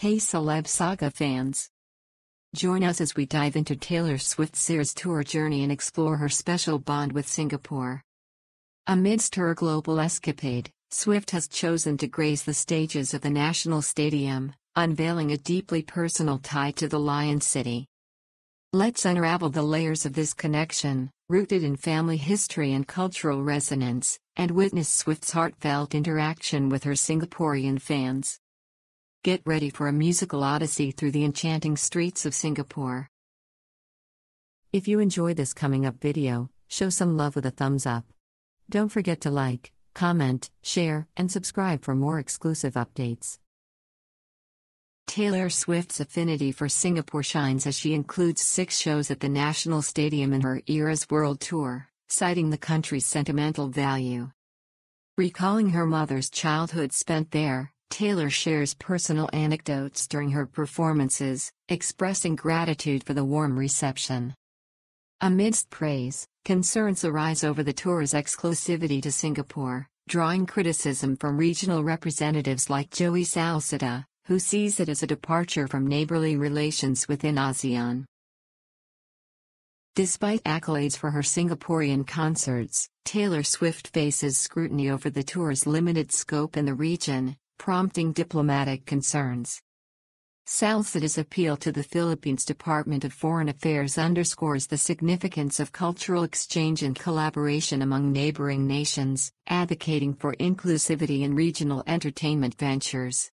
Hey Celeb Saga fans! Join us as we dive into Taylor Swift's Eras tour journey and explore her special bond with Singapore. Amidst her global escapade, Swift has chosen to grace the stages of the National Stadium, unveiling a deeply personal tie to the Lion City. Let's unravel the layers of this connection, rooted in family history and cultural resonance, and witness Swift's heartfelt interaction with her Singaporean fans. Get ready for a musical odyssey through the enchanting streets of Singapore. If you enjoy this coming up video, show some love with a thumbs up. Don't forget to like, comment, share, and subscribe for more exclusive updates. Taylor Swift's affinity for Singapore shines as she includes six shows at the National Stadium in her Eras World Tour, citing the country's sentimental value. Recalling her mother's childhood spent there, Taylor shares personal anecdotes during her performances, expressing gratitude for the warm reception. Amidst praise, concerns arise over the tour's exclusivity to Singapore, drawing criticism from regional representatives like Joey Salceda, who sees it as a departure from neighborly relations within ASEAN. Despite accolades for her Singaporean concerts, Taylor Swift faces scrutiny over the tour's limited scope in the region, prompting diplomatic concerns. Salceda's appeal to the Philippines Department of Foreign Affairs underscores the significance of cultural exchange and collaboration among neighboring nations, advocating for inclusivity in regional entertainment ventures.